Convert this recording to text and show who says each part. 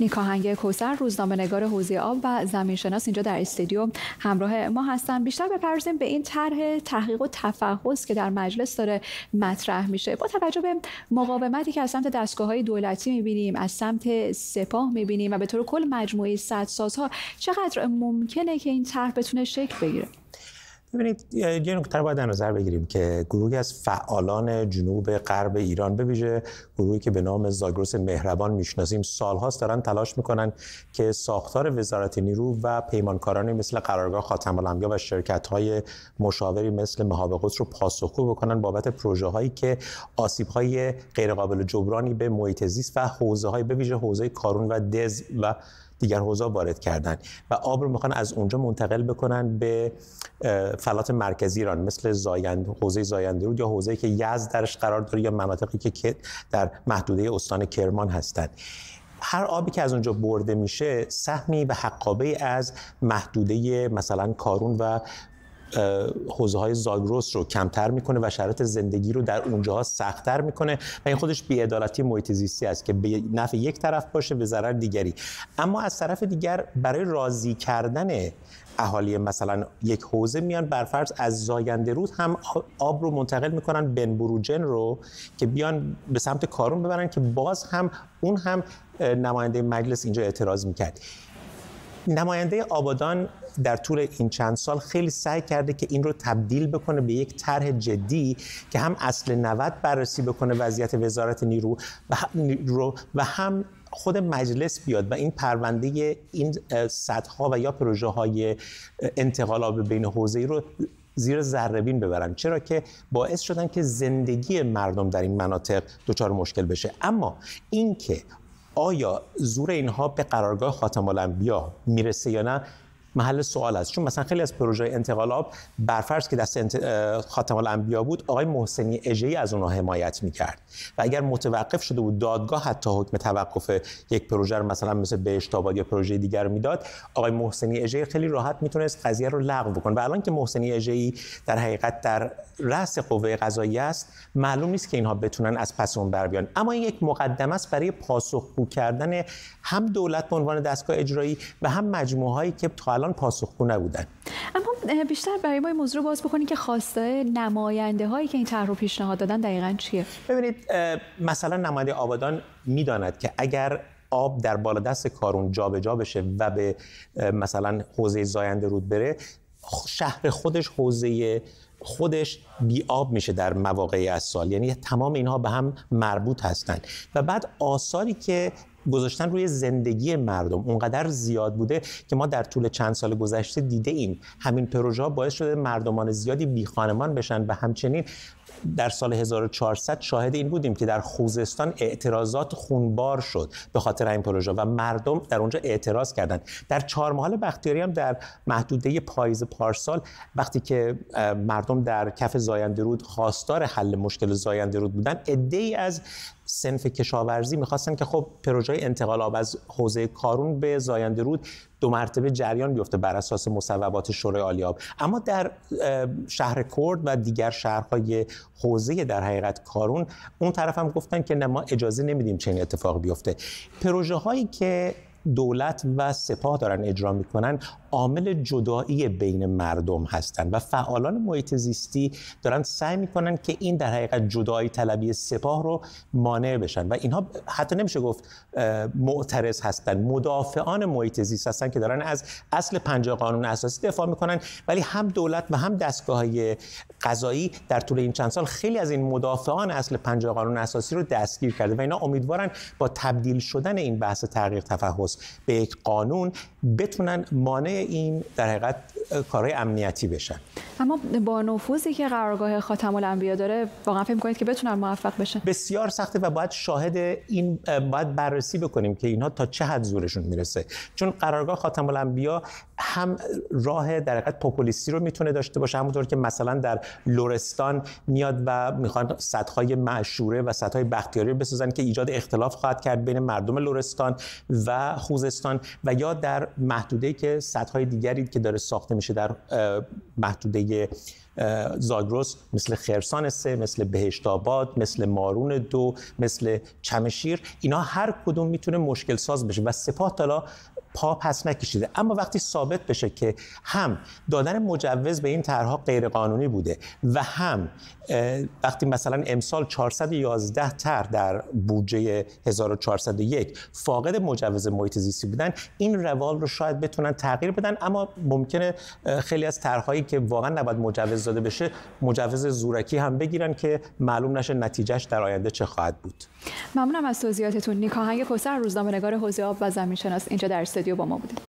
Speaker 1: نیکاهنگ کوسر روزنامه نگار حوزه آب و زمینشناس اینجا در استودیو همراه ما هستن. بیشتر بپردازیم به این طرح تحقیق و تفحص که در مجلس داره مطرح میشه. با توجه به مقاومتی که از سمت دستگاه های دولتی می‌بینیم از سمت سپاه می‌بینیم و به طور کل مجموعه سازها چقدر ممکنه که این طرح بتونه شکل بگیره؟
Speaker 2: ببینید یه نکته باید در نظر بگیریم که گروهی از فعالان جنوب غرب ایران به ویژه گروهی که به نام زاگرس مهربان می‌شناسیم. سالهاست دارن تلاش می‌کنن که ساختار وزارت نیرو و پیمانکارانی مثل قرارگاه خاتم الانبیا و شرکت های مشاوری مثل مهاب رو پاسخگو بکنن بابت پروژه هایی که آسیب های غیرقابل جبرانی به محیط زیست و حوزه های به ویژه حوزه کارون و دز و دیگر حوزه وارد کردن و آب رو می‌خوان از اونجا منتقل بکنن به فلات مرکزی ایران مثل زایند حوزه زاینده رود یا حوزه‌ای که یزد درش قرار داره یا مناطقی که در محدوده استان کرمان هستند هر آبی که از اونجا برده میشه سهمی و حقابه از محدوده مثلا کارون و حوزه های زاگرس رو کمتر می‌کنه و شرایط زندگی رو در اونجاها سختتر می‌کنه و این خودش بیعدالتی محیط زیستی است که به نفع یک طرف باشه به ضرر دیگری. اما از طرف دیگر برای راضی کردن اهالی مثلا یک حوزه میان برفرض از زاینده رود هم آب رو منتقل می‌کنن بنبروجن رو که بیان به سمت کارون ببرن که باز هم اون هم نماینده مجلس اینجا اعتراض می‌کرد. نماینده آبادان در طول این چند سال خیلی سعی کرده که این رو تبدیل بکنه به یک طرح جدی که هم اصل 90 بررسی بکنه وضعیت وزارت نیرو و هم, و هم خود مجلس بیاد و این پرونده این صدها و یا پروژه های انتقال آب بین حوزه رو زیر ذرهبین ببرن. چرا که باعث شدن که زندگی مردم در این مناطق دچار مشکل بشه. اما اینکه آیا زور اینها به قرارگاه خاتم الانبیا می‌رسه یا نه؟ محل سوال است. چون مثلا خیلی از پروژه انتقال آب برفرض که دست. خاتم الانبیا بود آقای محسنی اژه‌ای از اونها حمایت می‌کرد. و اگر متوقف شده بود دادگاه حتی حکم توقف یک پروژه رو مثلا مثل بهشت آباد یا پروژه دیگر می‌داد آقای محسنی اژه‌ای خیلی راحت می‌تونست قضیه رو لغو بکنه. و الان که محسنی اژه‌ای در حقیقت در رأس قوه قضاییه است معلوم نیست که اینها بتونن از پس اون بر بیان. اما این یک مقدمه است برای پاسخگو کردن هم دولت به عنوان دستگاه اجرایی و هم مجموعه هایی که تا الان پاسخگو نبودن.
Speaker 1: اما بیشتر برای ما این موضوع باز بکنید که خواسته نماینده هایی که این طرح رو پیشنهاد دادن دقیقا چیه؟
Speaker 2: ببینید مثلا نماینده آبادان می‌داند که اگر آب در بالا دست کارون جابجا جا بشه و به مثلا حوزه زاینده رود بره شهر خودش حوزه خودش بی آب میشه در مواقعی از سال یعنی تمام اینها به هم مربوط هستند و بعد آثاری که گذاشتن روی زندگی مردم. اونقدر زیاد بوده که ما در طول چند سال گذشته دیده ایم. همین پروژه ها باعث شده مردمان زیادی بی خانمان بشن و همچنین در سال 1400 شاهد این بودیم که در خوزستان اعتراضات خونبار شد به خاطر این پروژه و مردم در اونجا اعتراض کردند. در چهارمحال بختیاری هم در محدوده پاییز پارسال وقتی که مردم در کف زاینده رود خواستار حل مشکل زاینده رود بودن ای از سنف کشاورزی می‌خواستن که خب پروژه انتقال آب از حوزه کارون به زاینده رود دو مرتبه جریان بیفته بر اساس مصوبات شورای عالی آب. اما در شهر کرد و دیگر شهرهای حوزه در حقیقت کارون اون طرف هم گفتن که نه ما اجازه نمیدیم چنین اتفاق بیفته. پروژه هایی که دولت و سپاه دارن اجرا می‌کنن عامل جدایی بین مردم هستند و فعالان محیط زیستی دارن سعی می‌کنن که این در حقیقت جدایی طلبی سپاه رو مانع بشن و اینها حتی نمیشه گفت معترض هستن مدافعان محیط زیست هستن که دارن از اصل پنجاه قانون اساسی دفاع می‌کنن ولی هم دولت و هم دستگاه های قضایی در طول این چند سال خیلی از این مدافعان اصل پنجاه قانون اساسی رو دستگیر کرده و اینا امیدوارن با تبدیل شدن این بحث تغییر تفحص به یک قانون بتونن مانع این در حقیقت کارهای امنیتی بشن.
Speaker 1: اما با نفوذی که قرارگاه خاتم الانبیا داره واقعا فکر می‌کنید که بتونن موفق بشن؟
Speaker 2: بسیار سخته و باید شاهد این باید بررسی بکنیم که اینها تا چه حد زورشون می‌رسه. چون قرارگاه خاتم الانبیا هم راه در حقیقت پوپولیستی رو می‌تونه داشته باشه همونطور که مثلا در لورستان میاد و می‌خوان سدهای معشوره و سدهای بختیاری بسازن که ایجاد اختلاف خواهد کرد بین مردم لورستان و خوزستان و یا در محدوده که سدهای دیگری که داره ساخته میشه در محدوده زاگرس مثل خرسان سه مثل بهشت آباد مثل مارون دو مثل چمشیر اینا هر کدوم می‌تونه مشکل ساز بشه و سپاه تالا پا پس نکشیده. اما وقتی ثابت بشه که هم دادن مجوز به این طرحها غیر قانونی بوده و هم وقتی مثلا امسال 411 طرح در بودجه 1401 فاقد مجوز محیط زیستی بودن این روال رو شاید بتونن تغییر بدن. اما ممکنه خیلی از طرحهایی که واقعا نباید مجوز داده بشه مجوز زورکی هم بگیرن که معلوم نشه نتیجهش در آینده چه خواهد بود.
Speaker 1: ممنونم از توضیحاتتون نیکاهنگ کوسر روزنامه نگار حوزه آب و زمین شناس اینجا در استودیو यो बिहान